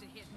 to hit